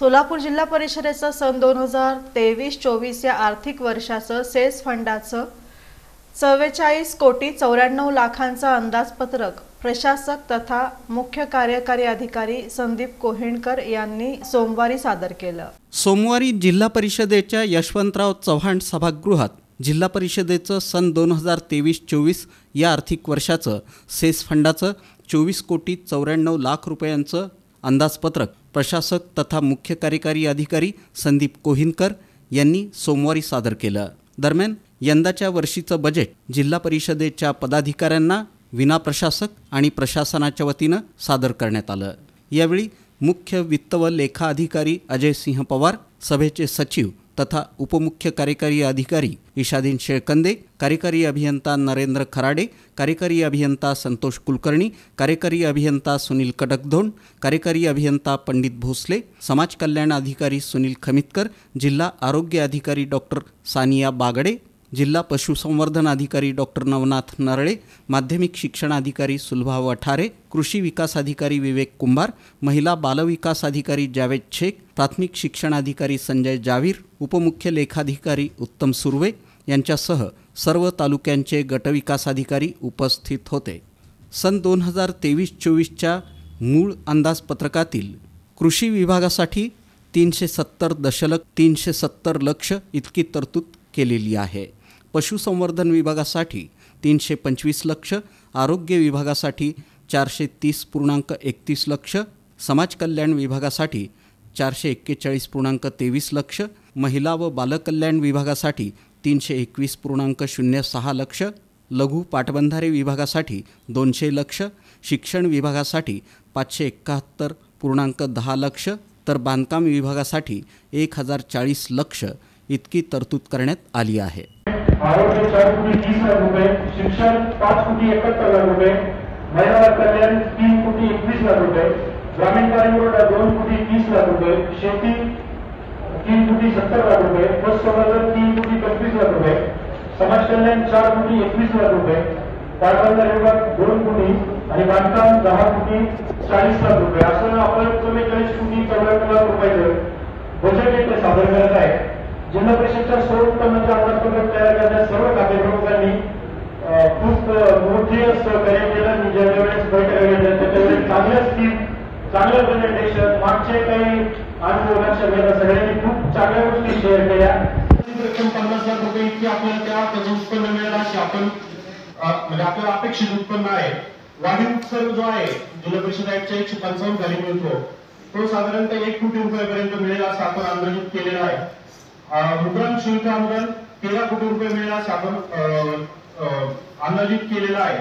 सोलापूर जिल्हा परिषदेचं सन दोन हजार तेवीस चोवीस या आर्थिक वर्षाचं सेस फंडाचं चव्वेचाळीस कोटी चौऱ्याण्णव लाखांचं अंदाजपत्रक प्रशासक तथा मुख्य कार्यकारी अधिकारी संदीप कोहिणकर यांनी सोमवारी सादर केलं. सोमवारी जिल्हा परिषदेच्या यशवंतराव चव्हाण सभागृहात जिल्हा परिषदेचं सन दोन हजार तेवीस चोवीस या आर्थिक वर्षाचं सेस फंडाचं चोवीस कोटी चौऱ्याण्णव लाख रुपयांचं अंदाजपत्रक प्रशासक तथा मुख्य कार्यकारी अधिकारी संदीप कोहिनकर यांनी सोमवारी सादर केलं. दरम्यान यंदाच्या वर्षीचं बजेट जिल्हा परिषदेच्या पदाधिकाऱ्यांना विना प्रशासक आणि प्रशासनाच्या वतीनं सादर करण्यात आलं. यावेळी मुख्य वित्त व लेखा अधिकारी अजय सिंह पवार सभेचे सचिव तथा उपमुख्य कार्यकारी अधिकारी इशादीन शेळकंदे कार्यकारी अभियंता नरेंद्र खराडे कार्यकारी अभियंता संतोष कुलकर्णी कार्यकारी अभियंता सुनील कडकधोंड कार्यकारी अभियंता पंडित भोसले समाज कल्याण अधिकारी सुनील खमितकर जिल्हा आरोग्य अधिकारी डॉक्टर सानिया बागडे जिल्हा पशुसंवर्धन अधिकारी डॉक्टर नवनाथ नरळे माध्यमिक शिक्षण अधिकारी सुलभा वठारे कृषी विकास अधिकारी विवेक कुंभार महिला बालविकास अधिकारी जावेद शेख प्राथमिक शिक्षण अधिकारी संजय जावीर उपमुख्य लेखाधिकारी उत्तम सुर्वे यांच्यासह सर्व तालुक्यांचे गटविकास अधिकारी उपस्थित होते. सन दोन हजार तेवीस चोवीसच्या मूळ अंदाजपत्रकातील कृषी विभागासाठी तीनशे सत्तर दशलक्ष तीनशे सत्तर लक्ष इतकी तरतूद केलेली आहे. पशुसंवर्धन विभागासाठी तीनशे पंचवीस लक्ष आरोग्य विभागासाठी चारशे तीस पूर्णांक एकतीस लक्ष समाज कल्याण विभागासाठी चारशे एक्केचाळीस पूर्णांक तेवीस लक्ष महिला व बालकल्याण विभागासाठी तीनशे एकवीस पूर्णांक शून्य सहा लक्ष लघु पाटबंधारे विभागासाठी दोनशे लक्ष शिक्षण विभागासाठी पाचशे एकाहत्तर पूर्णांक दहा लक्ष तर बांधकाम विभागासाठी एक हजार चाळीस लक्ष इतकी तरतूद करण्यात आली आहे. आरोग्य चार कोटी तीस लाख रुपये शिक्षण पाच कोटी एकाहत्तर लाख रुपये महिला कल्याण तीन कोटी एकवीस लाख रुपये ग्रामीण कार्यपुरवठा दोन कोटी तीस लाख रुपये शेती तीन कोटी सत्तर लाख रुपये पशुसंवर्धन तीन कोटी पंचवीस लाख रुपये समाज कल्याण चार कोटी एकवीस लाख रुपये पाटबंधारे विभाग दोन कोटी आणि बांधकाम दहा कोटी चाळीस लाख रुपये. असं आपण चव्वेचाळीस कोटी चौऱ्याहत्तर लाख रुपयाचं बजेट सादर करत आहे जिल्हा परिषदच्या सर्व अंदाजपत्रक तयार करण्यास सर्व कार्यप्रमुखांनी खूप अं, मोठे सहकार्य केलं. मी ज्या वेळेस बैठक घेतल्या त्याच्यावेळेस चांगल्या स्कीम चांगलं प्रेझेंटेशन मागचे काही अनुभव लक्षात घेता सगळ्यांनी खूप चांगल्या गोष्टी शेअर केल्या. रक्कम पन्नास लाख रुपये इतकी आपल्याला त्या त्याचं उत्पन्न मिळेल अशी आपण म्हणजे आपल्याला अपेक्षित उत्पन्न आहे. वाढीव उत्सर्ग जो आहे जिल्हा परिषद आयुक्तच्या एकशे पंचावन्न खाली मिळतो. तो साधारणतः एक कोटी रुपयापर्यंत मिळेल असं आपण अंदाजित केलेला आहे. मुद्रण शुल्क अनुदान तेरा कोटी रुपये मिळण्यास आपण अंदाजित केलेलं आहे.